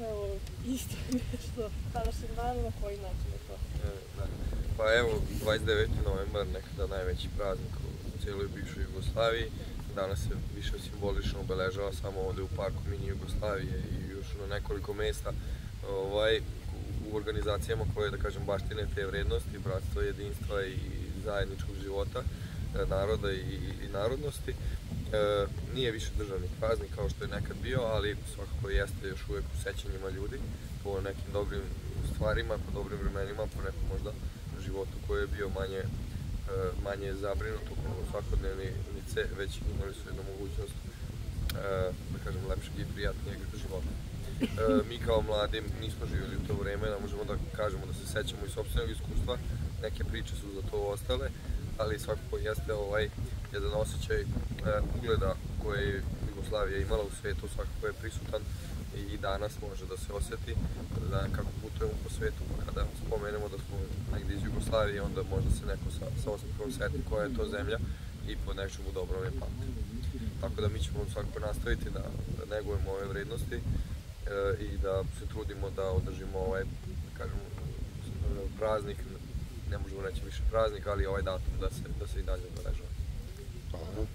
Evo, isto nešto, današnjeg dana, na koji način je to? E, da. Pa evo, 29. novembar, nekada najveći praznik u cijeloj bivšoj Jugoslaviji. Danas se više simbolično obeležava samo ovde u parku mini Jugoslavije i još na nekoliko mesta ovaj, u organizacijama koje, da kažem, baštine te vrednosti, bratstva, jedinstva i zajedničkog života e, naroda i narodnosti. E, nije više državni praznik kao što je nekad bio, ali svakako jeste još uvek u sećanjima ljudi po nekim dobrim stvarima, po dobrim vremenima, po nekom možda životu koji je bio manje e, manje zabrinut u svakodnevnice, već imali su jednu mogućnost da kažem lepšeg i prijatnijeg života. E, mi kao mladi nismo živjeli u to vreme, ne možemo da kažemo da se sećamo iz sobstvenog iskustva, neke priče su za to ostale, ali svakako jeste ovaj jedan osjećaj e, ugleda koje je Jugoslavija imala u svetu, svakako je prisutan i danas može da se osjeti da kako putujemo po svetu pa kada spomenemo da smo negdje iz Jugoslavije onda možda se neko sa, sa osmehom seti koja je to zemlja i po nečemu dobrom je pamti. Tako da mi ćemo svakako nastaviti da, da negujemo ove vrednosti e, i da se trudimo da održimo ovaj, da kažem, praznik, ne možemo reći više praznik, ali ovaj datum da se, da se i dalje obeležava. Hvala.